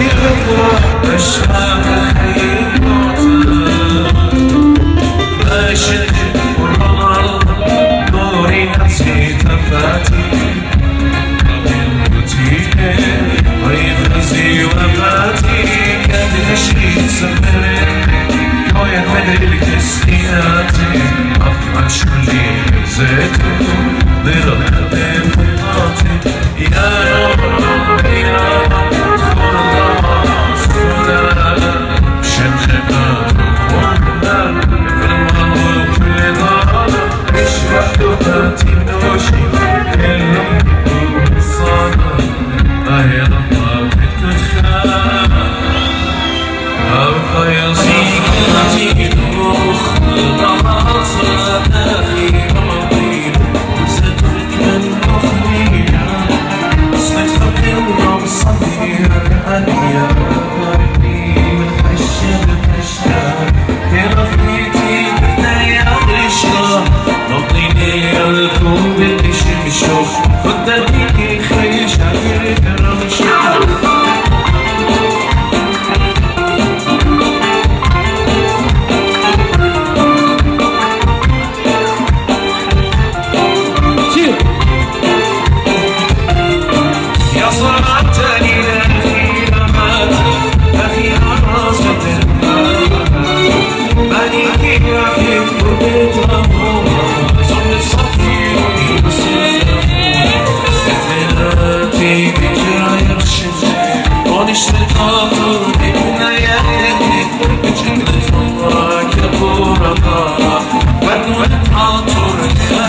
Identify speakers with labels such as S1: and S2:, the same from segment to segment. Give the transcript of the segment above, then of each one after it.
S1: لكل أشفاق الحقيقة answer.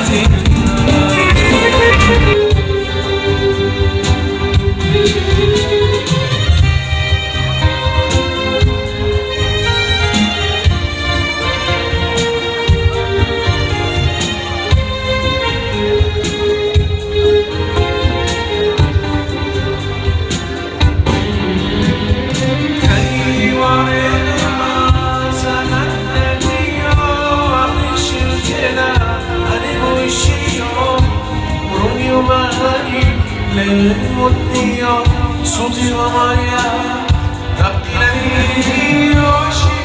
S1: Thank you. العين والدية صوتي وضايع تبقي لي وعشي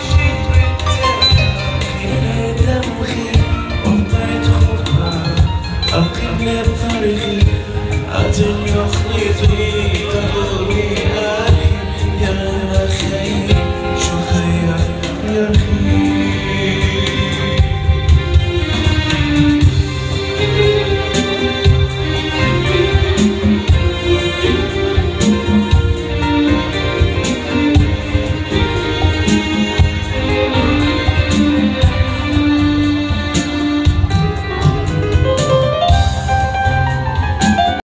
S1: أقيم لي بطريقي أتم يا خليطي